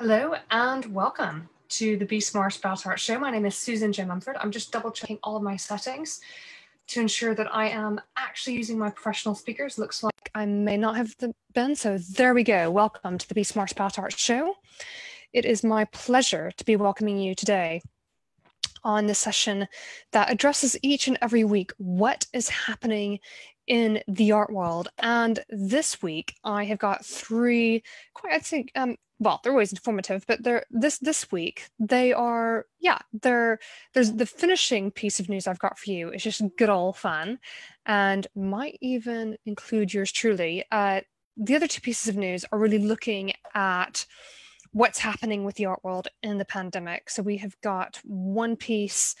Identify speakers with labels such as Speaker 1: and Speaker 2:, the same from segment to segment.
Speaker 1: Hello and welcome to the Be Smart About Art show. My name is Susan J. Mumford. I'm just double checking all of my settings to ensure that I am actually using my professional speakers. Looks like I may not have been, so there we go. Welcome to the Be Smart About Art show. It is my pleasure to be welcoming you today on the session that addresses each and every week what is happening in the art world. And this week, I have got three quite, I think, um, well, they're always informative, but they're this this week they are yeah they're there's the finishing piece of news I've got for you is just good old fun, and might even include yours truly. Uh, the other two pieces of news are really looking at what's happening with the art world in the pandemic. So we have got one piece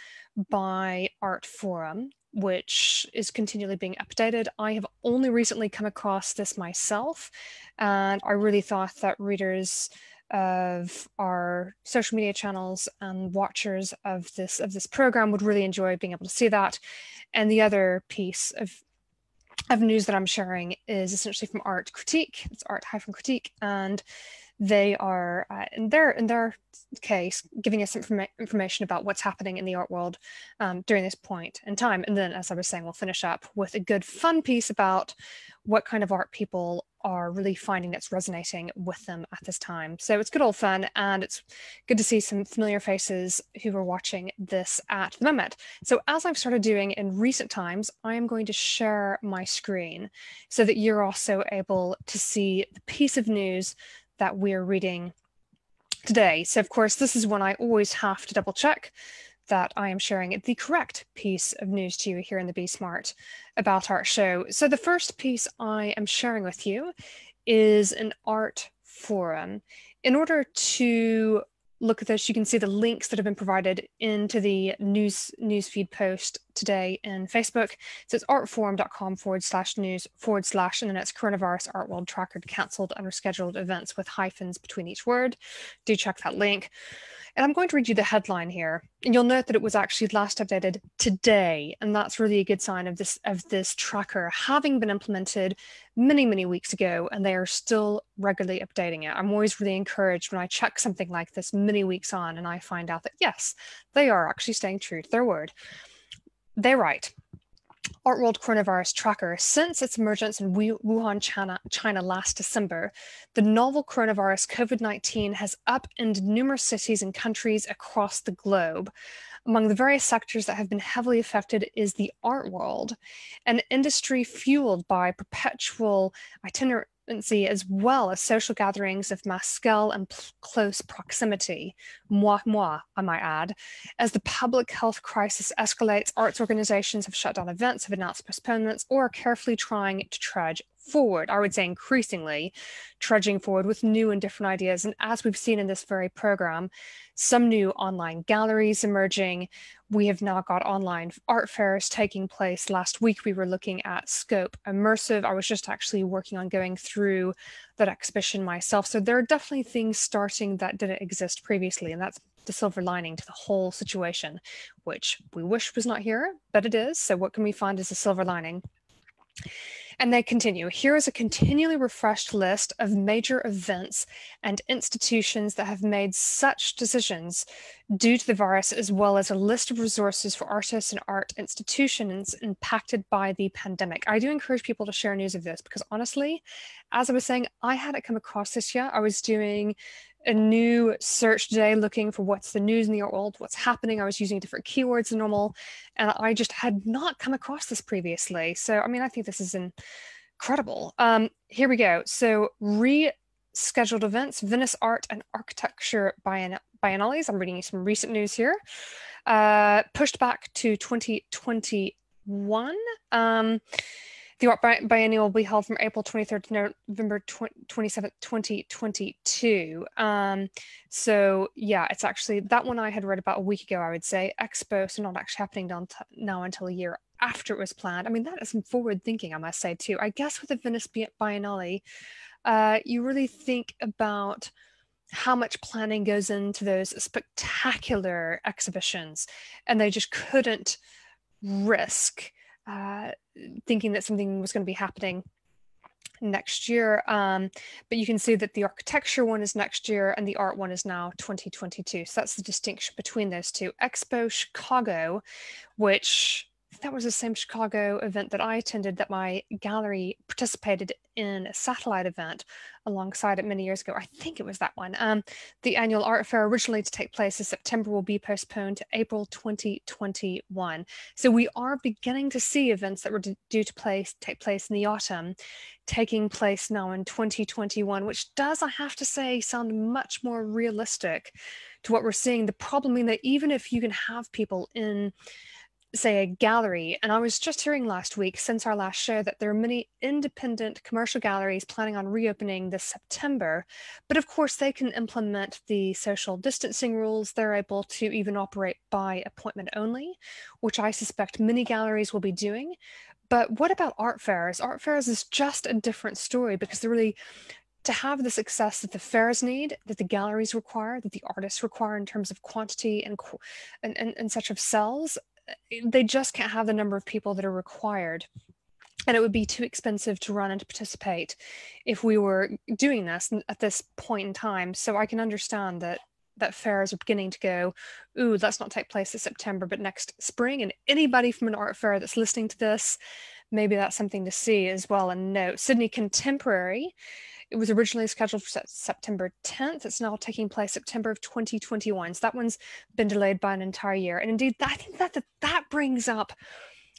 Speaker 1: by Artforum, which is continually being updated. I have only recently come across this myself, and I really thought that readers of our social media channels and watchers of this of this program would really enjoy being able to see that. And the other piece of of news that I'm sharing is essentially from Art Critique. It's Art Hyphen Critique, and they are uh, in their in their case giving us informa- information about what's happening in the art world um, during this point in time. And then as i was saying we'll finish up with a good fun piece about what kind of art people are really finding that's resonating with them at this time. So it's good old fun and it's good to see some familiar faces who are watching this at the moment. So as i've started doing in recent times i am going to share my screen so that you're also able to see the piece of news that we're reading today. So of course, this is when I always have to double check that I am sharing the correct piece of news to you here in the Be Smart About Art show. So the first piece I am sharing with you is an art forum. In order to look at this, you can see the links that have been provided into the news newsfeed post today in Facebook. So it's artforum.com forward slash news forward slash, and then it's coronavirus art world tracker cancelled and rescheduled events with hyphens between each word. Do check that link. And I'm going to read you the headline here. And you'll note that it was actually last updated today. And that's really a good sign of this of this tracker having been implemented many, many weeks ago, and they are still regularly updating it. I'm always really encouraged when I check something like this many weeks on and I find out that yes, they are actually staying true to their word. They write Art World Coronavirus Tracker, since its emergence in Wuhan, China, last December, the novel coronavirus COVID 19 has upended numerous cities and countries across the globe. Among the various sectors that have been heavily affected is the art world, an industry fueled by perpetual itinerant as well as social gatherings of mass scale and close proximity, moi, moi, I might add. As the public health crisis escalates, arts organizations have shut down events, have announced postponements, or are carefully trying to trudge forward. I would say increasingly trudging forward with new and different ideas. And as we've seen in this very program, some new online galleries emerging. We have now got online art fairs taking place. Last week, we were looking at Scope Immersive. I was just actually working on going through that exhibition myself. So there are definitely things starting that didn't exist previously. And that's the silver lining to the whole situation, which we wish was not here, but it is. So, what can we find as a silver lining? And they continue. Here is a continually refreshed list of major events and institutions that have made such decisions due to the virus, as well as a list of resources for artists and art institutions impacted by the pandemic. I do encourage people to share news of this because honestly, as I was saying, I hadn't come across this yet. I was doing a new search today looking for what's the news in the world, what's happening. I was using different keywords than normal, and I just had not come across this previously. So, I mean, I think this is incredible. Um, here we go. So, rescheduled events, Venice Art and Architecture Biennales. I'm reading some recent news here. Uh, pushed back to 2021. Um, the Art Biennial will be held from April 23rd to November 27th, 2022. Um, so yeah, it's actually that one I had read about a week ago, I would say. Expo, so not actually happening now until a year after it was planned. I mean, that is some forward thinking, I must say, too. I guess with the Venice Biennale, uh, you really think about how much planning goes into those spectacular exhibitions, and they just couldn't risk uh, thinking that something was going to be happening next year. Um, but you can see that the architecture one is next year and the art one is now 2022. So that's the distinction between those two. Expo Chicago, which that was the same Chicago event that I attended that my gallery participated in a satellite event alongside it many years ago. I think it was that one. Um, the annual art fair originally to take place in September will be postponed to April 2021. So we are beginning to see events that were due to place take place in the autumn taking place now in 2021, which does, I have to say, sound much more realistic to what we're seeing. The problem being that even if you can have people in say a gallery and i was just hearing last week since our last show that there are many independent commercial galleries planning on reopening this september. But of course they can implement the social distancing rules. They're able to even operate by appointment only which i suspect many galleries will be doing. But what about art fairs? Art fairs is just a different story because they're really to have the success that the fairs need, that the galleries require, that the artists require in terms of quantity and and, and, and such of cells, they just can't have the number of people that are required. And it would be too expensive to run and to participate if we were doing this at this point in time. So i can understand that that fairs are beginning to go ooh let's not take place this september but next spring. And anybody from an art fair that's listening to this maybe that's something to see as well and note. Sydney contemporary it was originally scheduled for September 10th. It's now taking place September of 2021. So that one's been delayed by an entire year. And indeed, I think that that, that brings up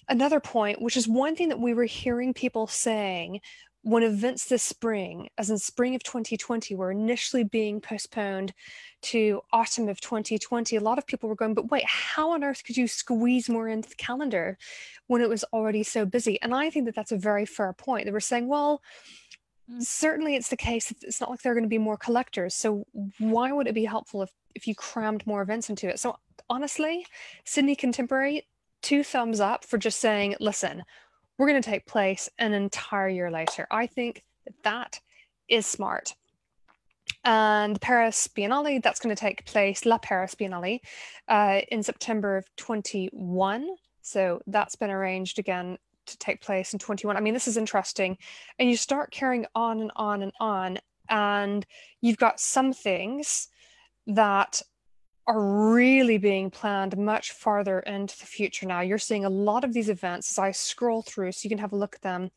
Speaker 1: another point, which is one thing that we were hearing people saying when events this spring, as in spring of 2020, were initially being postponed to autumn of 2020, a lot of people were going, but wait, how on earth could you squeeze more into the calendar when it was already so busy? And I think that that's a very fair point. They were saying, well, certainly it's the case it's not like there are going to be more collectors so why would it be helpful if, if you crammed more events into it? So honestly sydney contemporary two thumbs up for just saying listen we're going to take place an entire year later. I think that that is smart. And paris biennale that's going to take place la paris biennale uh, in september of 21 so that's been arranged again to take place in 21. I mean, this is interesting. And you start carrying on and on and on. And you've got some things that are really being planned much farther into the future now. You're seeing a lot of these events as I scroll through, so you can have a look at them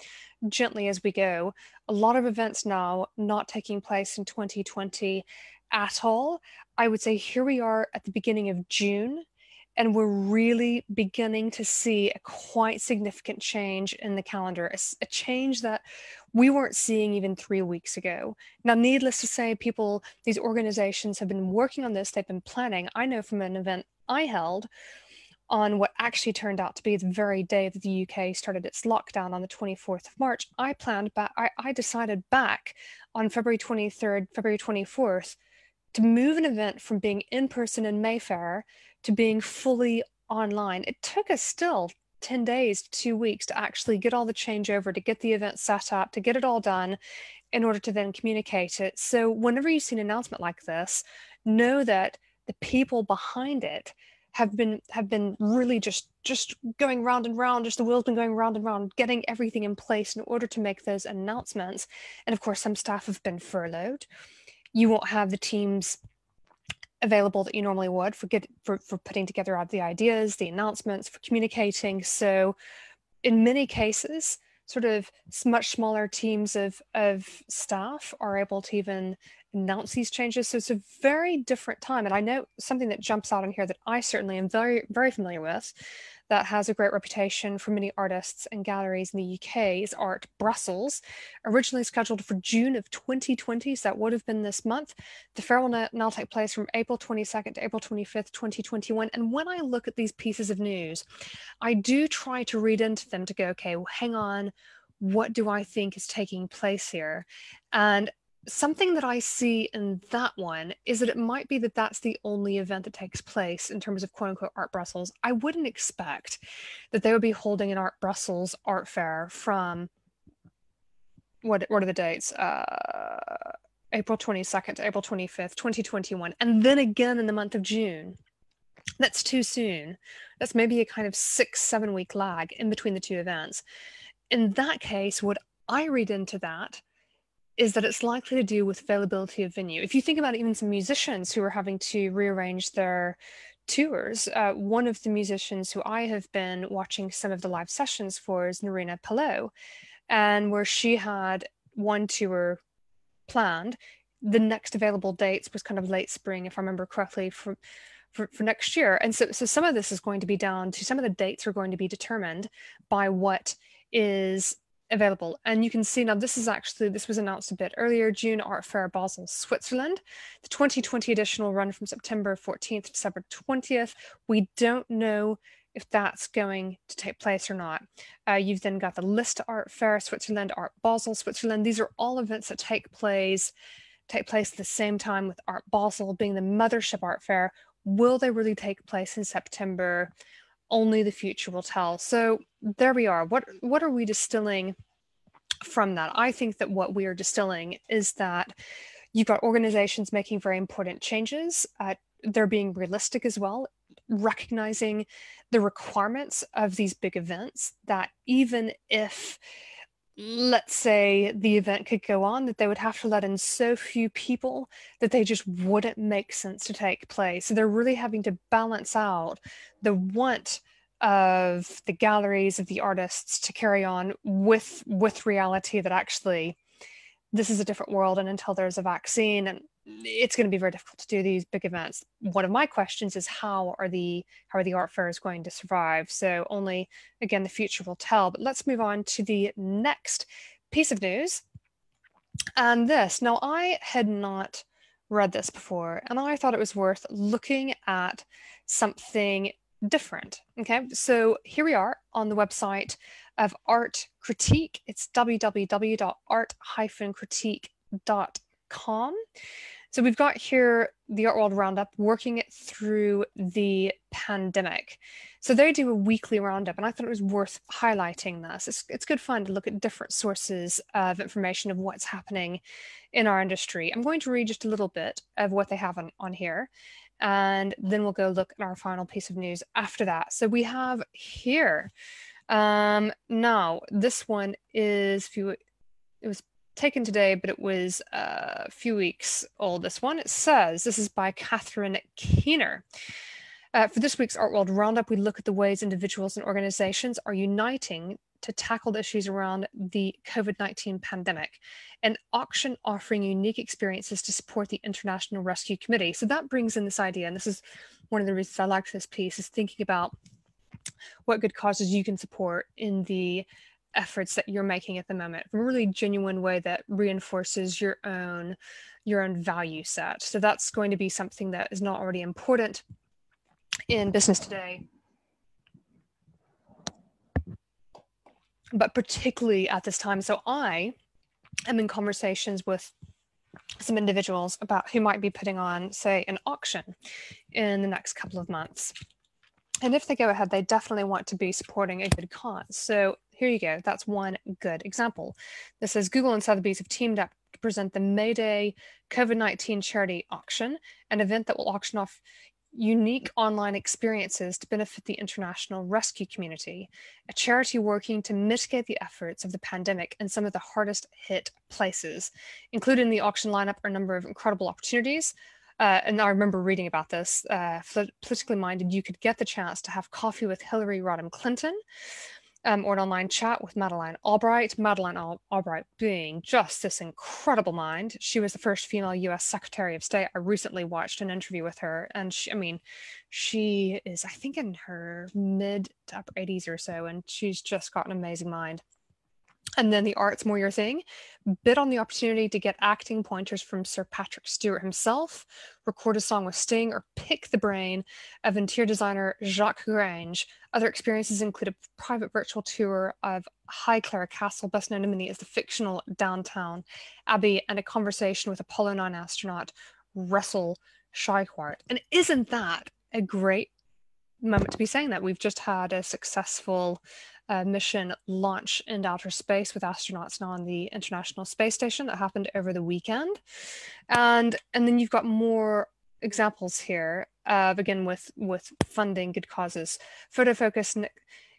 Speaker 1: gently as we go. A lot of events now not taking place in 2020 at all. I would say here we are at the beginning of June and we're really beginning to see a quite significant change in the calendar, a, a, change that we weren't seeing even three weeks ago. Now, needless to say, people, these organizations have been working on this, they've been planning. I know from an event I held on what actually turned out to be the very day that the UK started its lockdown on the 24th of March, I planned back, I, I decided back on February 23rd, February 24th to move an event from being in person in Mayfair to being fully online. It took us still 10 days, two weeks to actually get all the changeover, to get the event set up, to get it all done in order to then communicate it. So, whenever you see an announcement like this, know that the people behind it have been have been really just just going round and round just the wheel's been going round and round getting everything in place in order to make those announcements and of course some staff have been furloughed you won't have the teams available that you normally would for for, for putting together the ideas the announcements for communicating. So in many cases sort of much smaller teams of of staff are able to even announce these changes. So it's a very different time. And i know something that jumps out in here that i certainly am very very familiar with that has a great reputation for many artists and galleries in the UK is Art Brussels, originally scheduled for June of 2020, so that would have been this month. The fair will now take place from April 22nd to April 25th, 2021. And when I look at these pieces of news, I do try to read into them to go, okay, well, hang on, what do I think is taking place here? And something that I see in that one is that it might be that that's the only event that takes place in terms of quote unquote Art Brussels. I wouldn't expect that they would be holding an Art Brussels art fair from what what are the dates? Uh, April 22nd to April 25th, 2021, and then again in the month of June. That's too soon. That's maybe a kind of six, seven week lag in between the two events. In that case, what I read into that is that it's likely to do with availability of venue. If you think about even some musicians who are having to rearrange their tours, uh, one of the musicians who I have been watching some of the live sessions for is Nerina Pallot, and where she had one tour planned, the next available dates was kind of late spring, if I remember correctly, for for, for next year. And so, so some of this is going to be down to some of the dates are going to be determined by what is available. And you can see now this is actually, this was announced a bit earlier, June Art Fair Basel, Switzerland. The 2020 edition will run from September 14th to December 20th. We don't know if that's going to take place or not. Uh, you've then got the Liste Art Fair, Switzerland, Art Basel, Switzerland. These are all events that take place take place at the same time with Art Basel being the mothership art fair. Will they really take place in September? Only the future will tell. So there we are. What what are we distilling from that? I think that what we are distilling is that you've got organizations making very important changes. Uh, they're being realistic as well, recognizing the requirements of these big events. That even if let's say the event could go on that they would have to let in so few people that they just wouldn't make sense to take place. So they're really having to balance out the want of the galleries of the artists to carry on with with reality that actually this is a different world and until there's a vaccine and it's going to be very difficult to do these big events. One of my questions is how are the how are the art fairs going to survive? So only again the future will tell but let's move on to the next piece of news. And this now i had not read this before and i thought it was worth looking at something different okay? So here we are on the website of art critique. It's www.art-critique.com so we've got here the Art World Roundup working it through the pandemic. So they do a weekly roundup, and I thought it was worth highlighting this. It's, it's good fun to look at different sources of information of what's happening in our industry. I'm going to read just a little bit of what they have on, on here, and then we'll go look at our final piece of news after that. So we have here, um, now this one is, few, it was taken today, but it was a few weeks old. This one it says this is by Catherine Keener. Uh, for this week's Art World Roundup, we look at the ways individuals and organizations are uniting to tackle the issues around the COVID 19 pandemic, an auction offering unique experiences to support the International Rescue Committee. So that brings in this idea, and this is one of the reasons I like this piece, is thinking about what good causes you can support in the efforts that you're making at the moment a really genuine way that reinforces your own your own value set. So that's going to be something that is not already important in business today. But particularly at this time so i am in conversations with some individuals about who might be putting on say an auction in the next couple of months. And if they go ahead, they definitely want to be supporting a good cause. So here you go. That's one good example. This says Google and Sotheby's have teamed up to present the Mayday COVID 19 charity auction, an event that will auction off unique online experiences to benefit the international rescue community, a charity working to mitigate the efforts of the pandemic in some of the hardest hit places. Included in the auction lineup are a number of incredible opportunities. Uh, and I remember reading about this. Uh, politically minded, you could get the chance to have coffee with Hillary Rodham Clinton, um, or an online chat with Madeleine Albright. Madeleine Al- Albright being just this incredible mind. She was the first female US Secretary of State. I recently watched an interview with her, and she, I mean, she is, I think, in her mid to upper 80s or so, and she's just got an amazing mind and then the art's more your thing, bid on the opportunity to get acting pointers from Sir Patrick Stewart himself, record a song with Sting, or pick the brain of interior designer Jacques Grange. Other experiences include a private virtual tour of Highclere Castle, best known to many as the fictional Downton Abbey, and a conversation with Apollo 9 astronaut Russell Schweickart. And isn't that a great moment to be saying that? We've just had a successful uh, mission launch into outer space with astronauts now on the International Space Station that happened over the weekend. And, and then you've got more examples here, uh, with, with funding good causes. FotoFocus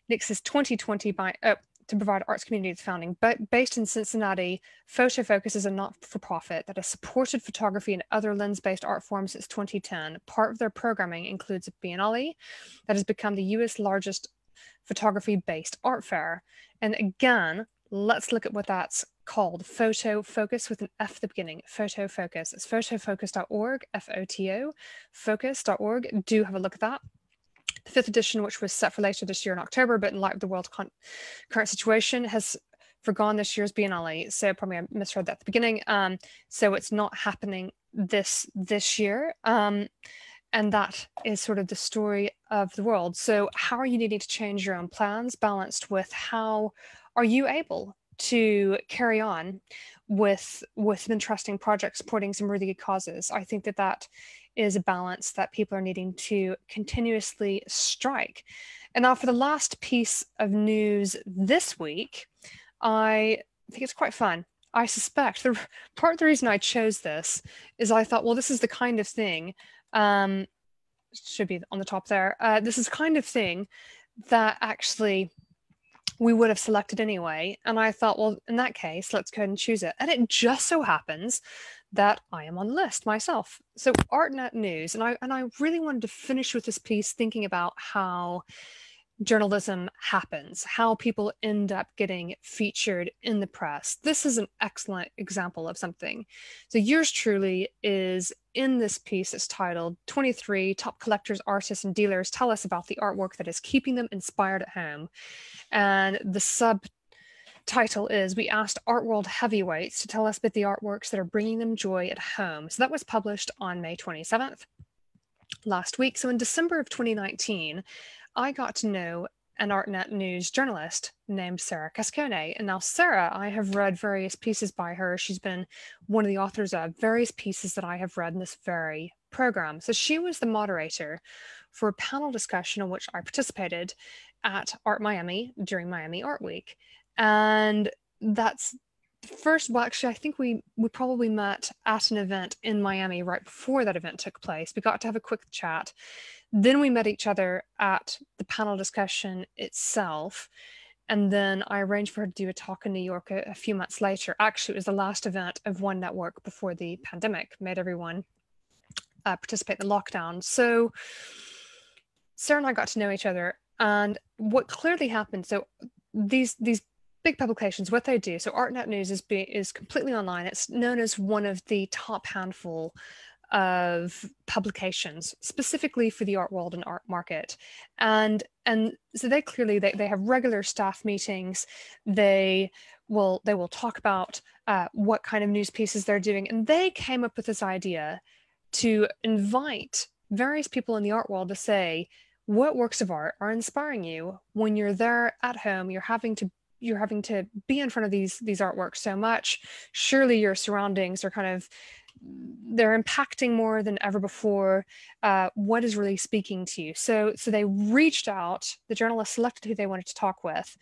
Speaker 1: Nix's 2020 by, uh, to provide arts community founding. But based in Cincinnati, FotoFocus is a not-for-profit that has supported photography and other lens-based art forms since 2010. Part of their programming includes a Biennale that has become the U.S. largest photography-based art fair. And again, let's look at what that's called photo focus with an f at the beginning photo focus it's photofocus.org f-o-t-o focus.org do have a look at that the fifth edition, which was set for later this year in October, but in light of the world current situation, has forgone this year's Biennale. So probably I misread that at the beginning. Um, so it's not happening this this year. Um, and that is sort of the story of the world. So how are you needing to change your own plans balanced with how are you able to carry on with with interesting projects supporting some really good causes? I think that that is a balance that people are needing to continuously strike. And now, for the last piece of news this week, I think it's quite fun. I suspect the part of the reason I chose this is I thought, well, this is the kind of thing, um, should be on the top there. Uh, this is the kind of thing that actually we would have selected anyway. And I thought, well, in that case, let's go ahead and choose it. And it just so happens that I am on the list myself. So ArtNet News, and I and I really wanted to finish with this piece thinking about how journalism happens, how people end up getting featured in the press. This is an excellent example of something. So yours truly is in this piece it's titled 23 top collectors, artists, and dealers tell us about the artwork that is keeping them inspired at home. And the sub title is We asked Art World Heavyweights to tell us about the artworks that are bringing them joy at home. So that was published on May 27th last week. So in December of 2019, I got to know an ArtNet News journalist named Sarah Cascone. And now, Sarah, I have read various pieces by her. She's been one of the authors of various pieces that I have read in this very program. So she was the moderator for a panel discussion in which I participated at Art Miami during Miami Art Week and that's first well actually i think we we probably met at an event in miami right before that event took place. We got to have a quick chat. Then we met each other at the panel discussion itself. And then i arranged for her to do a talk in new york a, a few months later. Actually it was the last event of one network before the pandemic made everyone uh, participate in the lockdown. So sarah and i got to know each other and what clearly happened so these these big publications, what they do, so ArtNet News is, be, is completely online. It's known as one of the top handful of publications specifically for the art world and art market. And and so they clearly they, they have regular staff meetings. They will they will talk about uh, what kind of news pieces they're doing. And they came up with this idea to invite various people in the art world to say what works of art are inspiring you when you're there at home you're having to you're having to be in front of these these artworks so much surely your surroundings are kind of they're impacting more than ever before uh, what is really speaking to you so so they reached out the journalist selected who they wanted to talk with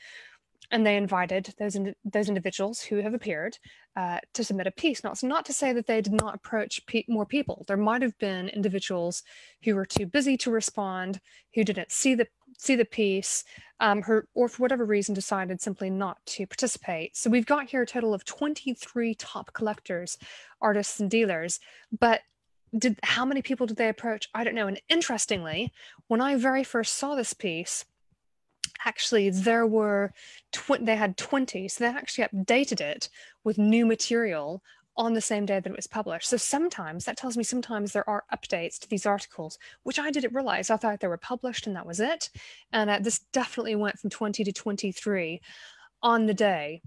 Speaker 1: and they invited those in, those individuals who have appeared uh, to submit a piece. Now, it's not to say that they did not approach pe- more people. There might have been individuals who were too busy to respond, who didn't see the see the piece, um, her, or for whatever reason decided simply not to participate. So we've got here a total of 23 top collectors, artists, and dealers. But did how many people did they approach? I don't know. And interestingly, when I very first saw this piece, actually there were tw- they had 20 so they actually updated it with new material on the same day that it was published so sometimes that tells me sometimes there are updates to these articles which i didn't realize i thought they were published and that was it and uh, this definitely went from 20 to 23 on the day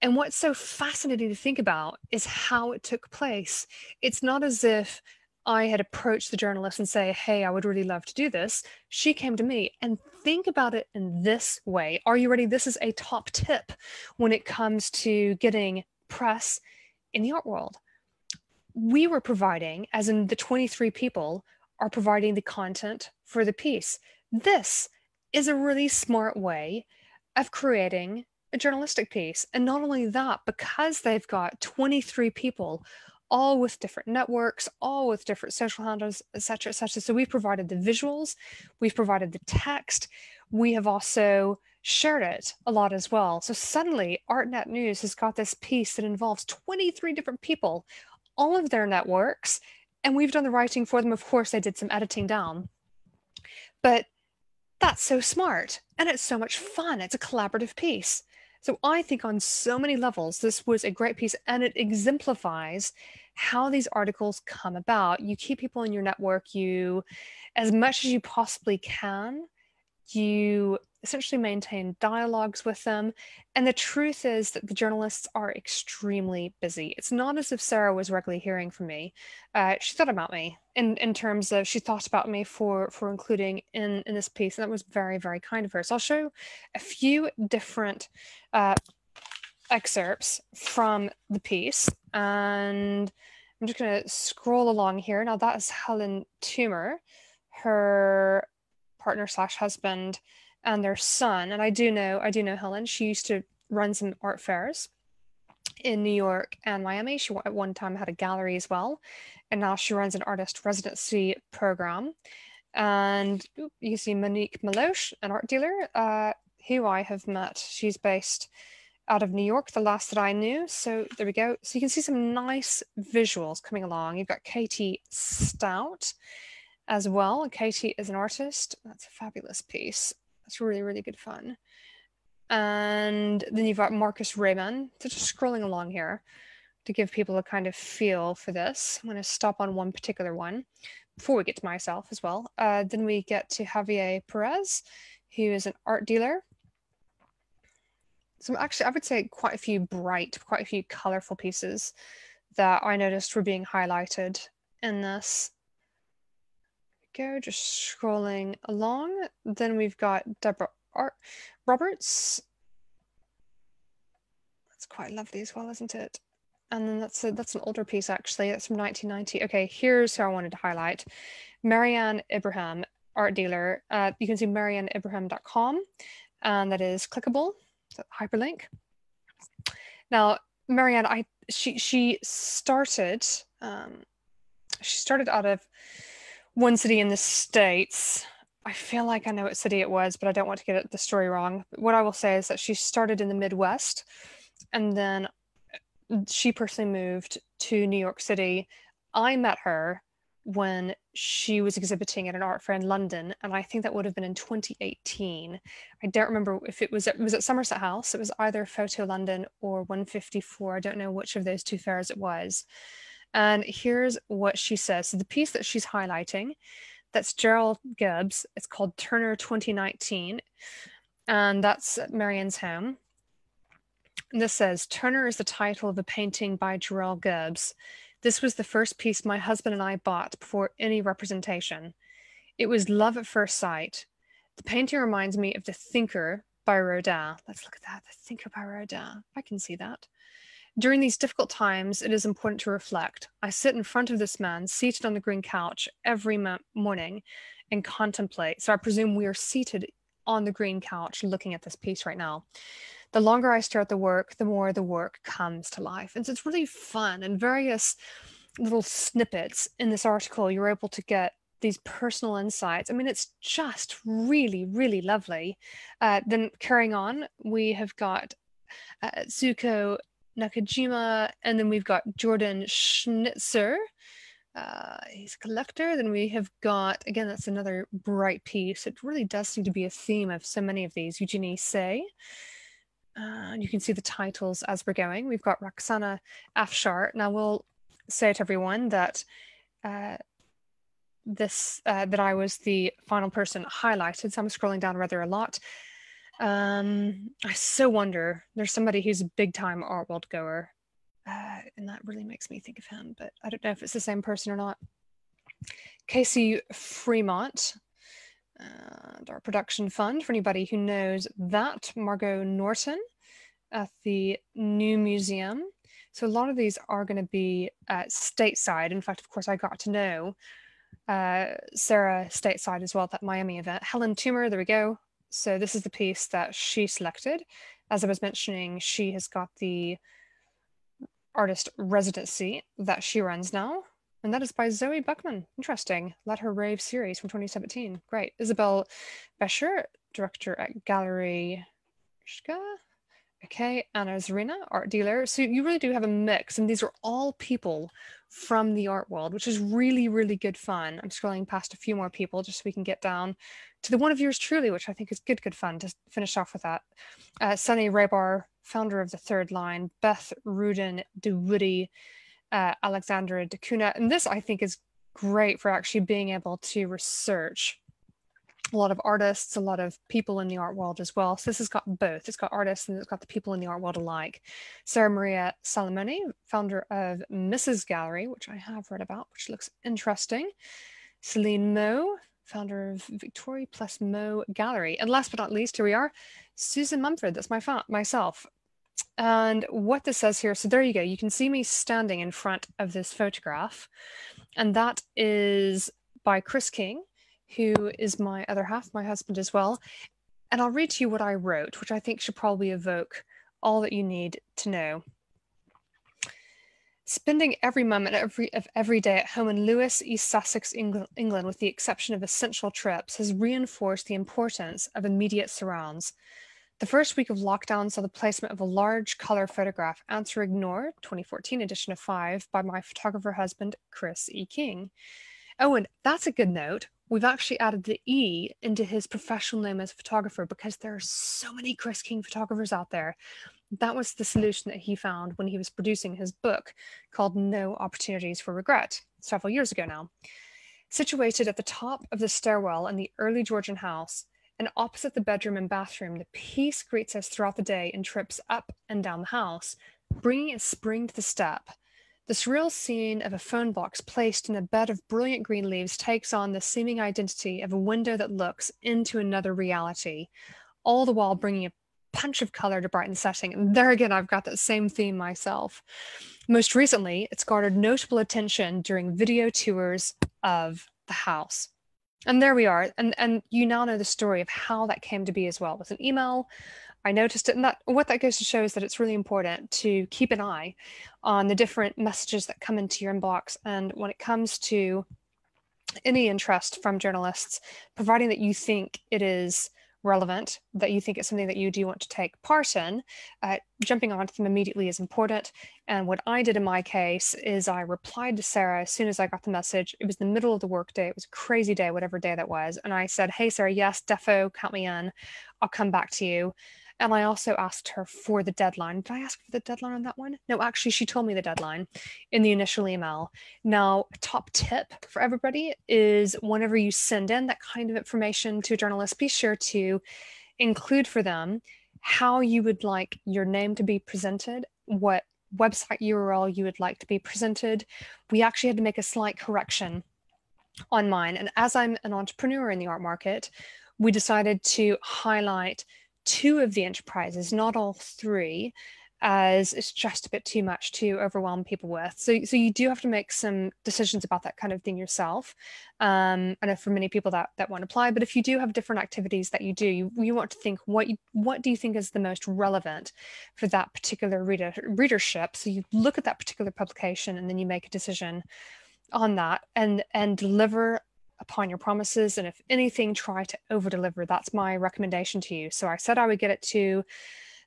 Speaker 1: and what's so fascinating to think about is how it took place it's not as if I had approached the journalist and say, Hey, I would really love to do this. She came to me and think about it in this way. Are you ready? This is a top tip when it comes to getting press in the art world. We were providing, as in the 23 people are providing the content for the piece. This is a really smart way of creating a journalistic piece. And not only that, because they've got 23 people all with different networks, all with different social handles, etc., etc. So we've provided the visuals, we've provided the text, we have also shared it a lot as well. So suddenly, ArtNet News has got this piece that involves 23 different people, all of their networks, and we've done the writing for them. Of course, they did some editing down. But that's so smart and it's so much fun. It's a collaborative piece. So I think on so many levels, this was a great piece and it exemplifies how these articles come about. You keep people in your network, you, as much as you possibly can, you essentially maintain dialogues with them. And the truth is that the journalists are extremely busy. It's not as if Sarah was regularly hearing from me. Uh, she thought about me in, in terms of she thought about me for for including in, in this piece. And that was very, very kind of her. So I'll show a few different uh, excerpts from the piece. And I'm just going to scroll along here. Now that is Helen Toomer, her partner slash husband and their son. And I do know, I do know Helen. She used to run some art fairs in New York and Miami. She at one time had a gallery as well, and now she runs an artist residency program. And you see Monique Meloche, an art dealer, uh, who I have met. She's based out of New York, the last that I knew. So there we go. So you can see some nice visuals coming along. You've got Katie Stout as well. Katie is an artist. That's a fabulous piece. That's really, really good fun. And then you've got Marcus Raymond. So just scrolling along here to give people a kind of feel for this. I'm going to stop on one particular one before we get to myself as well. Uh, then we get to Javier Perez, who is an art dealer. So actually, I would say quite a few bright, quite a few colorful pieces that I noticed were being highlighted in this go, just scrolling along. Then we've got Deborah Art Roberts. That's quite lovely as well, isn't it? And then that's a, that's an older piece actually. That's from 1990. Okay, here's who I wanted to highlight: Mariane Ibrahim, art dealer. Uh, you can see marianeibrahim.com, and that is clickable. So hyperlink. Now, Mariane, I she she started um, she started out of one city in the States. I feel like I know what city it was, but I don't want to get the story wrong. What I will say is that she started in the Midwest and then uh, she personally moved to New York City. I met her when she was exhibiting at an art fair in London, and I think that would have been in 2018. I don't remember if it was at, was at Somerset House. It was either Photo London or 154. I don't know which of those two fairs it was. And here's what she says. So the piece that she's highlighting, that's Gerald Gibbs. It's called Turner 2019. And that's Mariane's home. And this says Turner is the title of a painting by Gerald Gibbs. This was the first piece my husband and I bought before any representation. It was love at first sight. The painting reminds me of The Thinker by Rodin. Let's look at that. The Thinker by Rodin. I can see that. During these difficult times, it is important to reflect. I sit in front of this man, seated on the green couch every morning and contemplate. So I presume we are seated on the green couch looking at this piece right now. The longer I stare at the work, the more the work comes to life. And so it's really fun and various little snippets in this article. You're able to get these personal insights. I mean, it's just really, really lovely. Uh, then carrying on, we have got uh, Zuko Nakajima, and then we've got Jordan Schnitzer. Uh, he's a collector. Then we have got, again, that's another bright piece. It really does seem to be a theme of so many of these. Eugenie Tsai. Uh, you can see the titles as we're going. We've got Roxana Afshar. Now we'll say to everyone that uh, this uh, that I was the final person highlighted. So I'm scrolling down rather a lot. Um, I so wonder. There's somebody who's a big time art world goer, uh, and that really makes me think of him. But I don't know if it's the same person or not. Casey Fremont, uh, Art Production Fund. For anybody who knows that, Margot Norton at the new museum. So a lot of these are going to be stateside. In fact, of course, I got to know uh, Sarah stateside as well at that Miami event. Helen Toomer, there we go. So this is the piece that she selected. As I was mentioning, she has got the artist residency that she runs now. And that is by Zoe Buckman. Interesting. Let Her Rave series from 2017. Great. Isabel Bescher, director at Gallery Mishka. Okay, Anna Zorina, art dealer. So you really do have a mix, and these are all people from the art world, which is really, really good fun. I'm scrolling past a few more people just so we can get down to the one of yours truly, which I think is good, good fun to finish off with that. Uh, Sunny Rahbar, founder of the Third Line, Beth Rudin de Woody, uh, Alexandra Kuna. And this I think is great for actually being able to research a lot of artists, a lot of people in the art world as well. So this has got both. It's got artists and it's got the people in the art world alike. Sarah Maria Salamone, founder of Mrs. Gallery, which I have read about, which looks interesting. Celine Mo, founder of Victoria plus Mo Gallery. And last but not least, here we are, Susan Mumford. That's my myself. And what this says here, so there you go. You can see me standing in front of this photograph. And that is by Chris King who is my other half, my husband as well. And I'll read to you what I wrote, which I think should probably evoke all that you need to know. Spending every moment every, of every day at home in Lewes, East Sussex, England, England, with the exception of essential trips, has reinforced the importance of immediate surrounds. The first week of lockdown saw the placement of a large color photograph, Answer Ignore, 2014 edition of five, by my photographer husband, Chris E. King. Oh, and that's a good note we've actually added the E into his professional name as a photographer because there are so many Chris King photographers out there. That was the solution that he found when he was producing his book called No Opportunities for Regret several years ago now. Situated at the top of the stairwell in the early Georgian house and opposite the bedroom and bathroom, the piece greets us throughout the day in trips up and down the house, bringing a spring to the step the surreal scene of a phone box placed in a bed of brilliant green leaves takes on the seeming identity of a window that looks into another reality, all the while bringing a punch of color to brighten the setting. And there again, I've got that same theme myself. Most recently, it's garnered notable attention during video tours of the house. And there we are. And, and you now know the story of how that came to be as well with an email I noticed it. And that what that goes to show is that it's really important to keep an eye on the different messages that come into your inbox. And when it comes to any interest from journalists, providing that you think it is relevant, that you think it's something that you do want to take part in, uh, jumping onto them immediately is important. And what I did in my case is I replied to Sarah as soon as I got the message. It was the middle of the workday. It was a crazy day, whatever day that was. And I said, Hey, Sarah, yes, defo, count me in. I'll come back to you. And I also asked her for the deadline. Did I ask for the deadline on that one? No, actually, she told me the deadline in the initial email. Now, top tip for everybody is whenever you send in that kind of information to a journalist, be sure to include for them how you would like your name to be presented, what website URL you would like to be presented. We actually had to make a slight correction on mine. And as I'm an entrepreneur in the art market, we decided to highlight two of the enterprises, not all three, as it's just a bit too much to overwhelm people with. So, so you do have to make some decisions about that kind of thing yourself. Um, I know for many people that that won't apply, but if you do have different activities that you do, you, you want to think what you, what do you think is the most relevant for that particular reader readership. So you look at that particular publication and then you make a decision on that and and deliver upon your promises. And if anything, try to over deliver. That's my recommendation to you. So I said I would get it to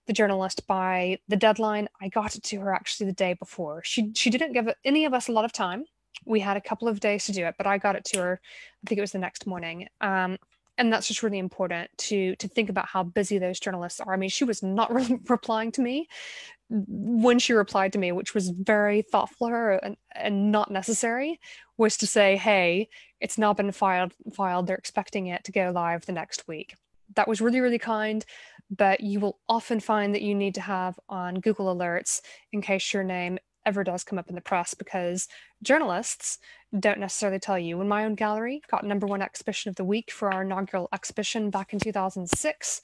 Speaker 1: the journalist by the deadline. I got it to her actually the day before. She she didn't give any of us a lot of time. We had a couple of days to do it, but I got it to her. I think it was the next morning. Um, and that's just really important to to think about how busy those journalists are. I mean, she was not really replying to me when she replied to me, which was very thoughtful her and, and not necessary, was to say, "Hey, it's not been filed. Filed. They're expecting it to go live the next week." That was really really kind, but you will often find that you need to have on Google Alerts in case your name ever does come up in the press because journalists don't necessarily tell you. When my own gallery got number one exhibition of the week for our inaugural exhibition back in 2006,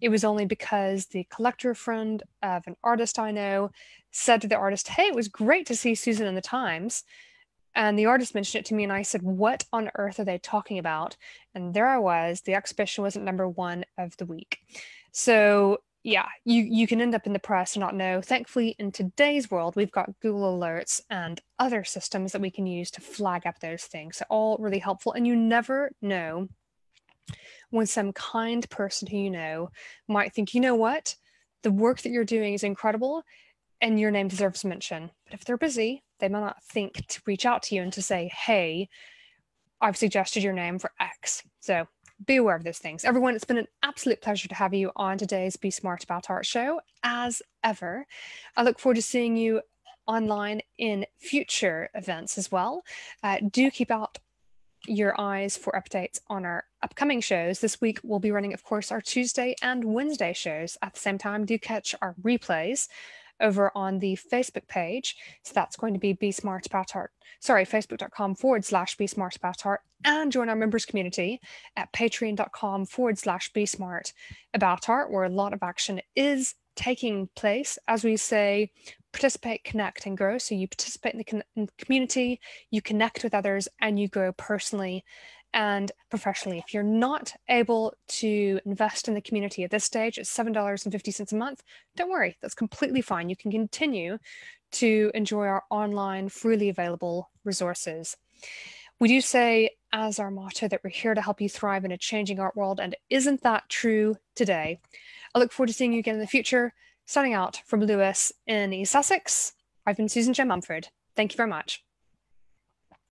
Speaker 1: it was only because the collector friend of an artist I know said to the artist, Hey, it was great to see Susan in the Times. And the artist mentioned it to me, and I said, What on earth are they talking about? And there I was. The exhibition wasn't number one of the week. So yeah, you you can end up in the press and not know. Thankfully, in today's world, we've got Google Alerts and other systems that we can use to flag up those things. So all really helpful. And you never know when some kind person who you know might think, you know what, the work that you're doing is incredible and your name deserves mention. But if they're busy, they might not think to reach out to you and to say, hey, I've suggested your name for X. So be aware of those things. Everyone, it's been an absolute pleasure to have you on today's Be Smart About Art show, as ever. I look forward to seeing you online in future events as well. Uh, do keep out your eyes for updates on our upcoming shows. This week, we'll be running, of course, our Tuesday and Wednesday shows at the same time. Do catch our replays over on the Facebook page. So that's going to be Be Smart About Art. Sorry, facebook.com forward slash Be Smart About Art and join our members community at patreon.com forward slash Be Smart About Art, where a lot of action is taking place. As we say, participate, connect, and grow. So you participate in the, con- in the community, you connect with others, and you grow personally and professionally. If you're not able to invest in the community at this stage, it's $7.50 a month. Don't worry, that's completely fine. You can continue to enjoy our online, freely available resources. We do say as our motto that we're here to help you thrive in a changing art world, and isn't that true today? I look forward to seeing you again in the future. Starting out from Lewes in East Sussex, I've been Susan J. Mumford. Thank you very much.